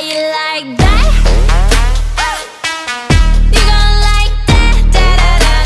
you like that?